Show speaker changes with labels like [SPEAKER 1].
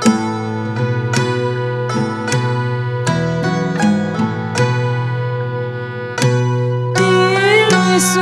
[SPEAKER 1] 你说。